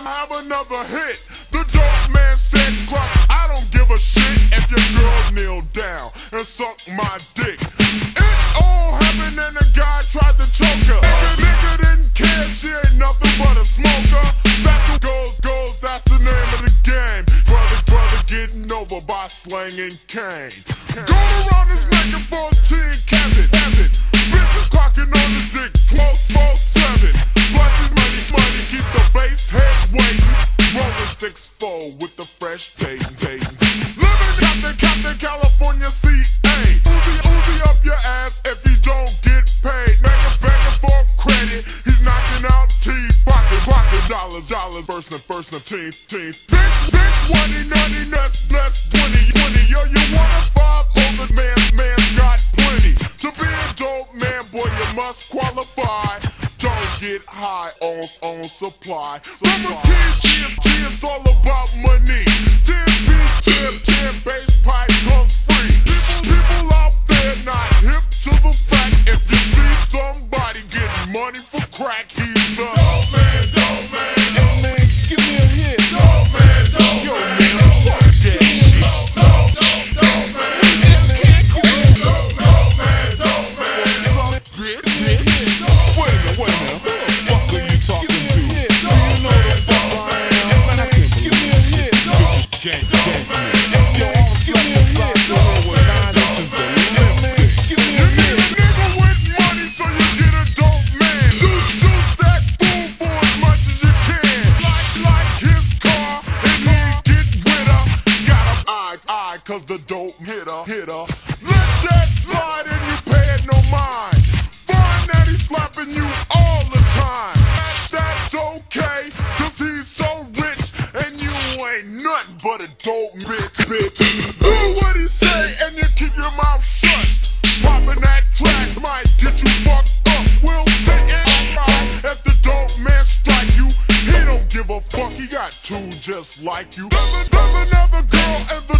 them have another hit. The dark man said, "Crap, I don't give a shit if your girl kneel down and suck my dick." It all happened and the guy tried to choke her. Nigga, nigga didn't care, she ain't nothing but a smoker. That's the goes, goes, that's the name of the game. Brother, brother, getting over by slanging cane. dollars, first and first and team, team. Big, big, one and nutty nuts, bless 20, 20. Yo, you wanna five older man, man got plenty. To be a dope man, boy, you must qualify. Don't get high on, on supply. supply. Remember, kids, is all about money. 10 beats, 10, 10 bass. money for crack, he's the cause the dope hit her, hit her. Let that slide and you pay it no mind. Find that he's slapping you all the time. That's okay, cause he's so rich, and you ain't nothing but a dope bitch, bitch. Do what he say, and you keep your mouth shut. Popping that trash might get you fucked up. We'll sit and ride if the dope man strike you. He don't give a fuck, he got two just like you. Never, never, girl in the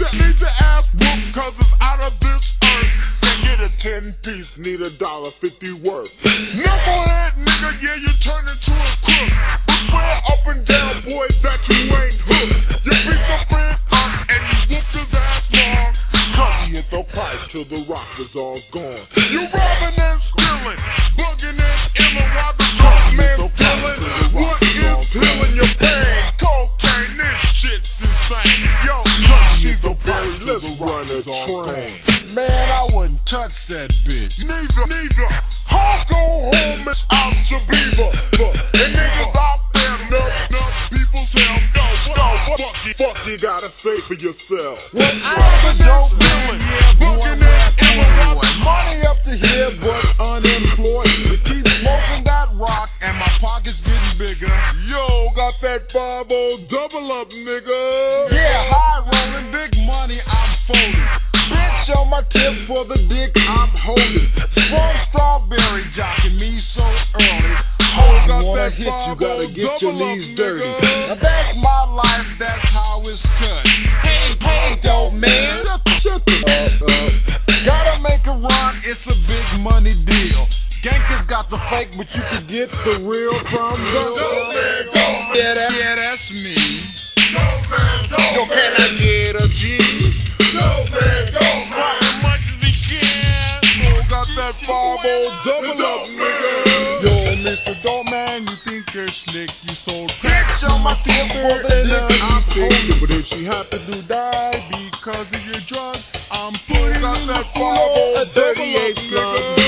Major, major. watch that bitch. Neither, neither. Huh? Go home and out to beaver. And niggas out there, no, no. People say I'm no, no. Fuck you, fuck you gotta say for yourself. What I ever don't holy. Strong strawberry jocking me so early. Hold up that hit, you gotta get your knees dirty. Now that's my life, that's how it's cut. Hey, hey, don't man. Shut the up. Gotta make a run, it's a big money deal. Gangsters got the fake, but you can get the real from the dope man. Dope. Yeah, that, yeah, that's me. Don't man, dope Yo, can I get a G? Dope man, dope that 5 double up, nigga. Yo, Mr. Doorman, you think you're slick? You sold Bitch, on my the dick. I'm sick, but if she happen to die because of your drug, I'm putting in that the 5 of 38 double up, nigga.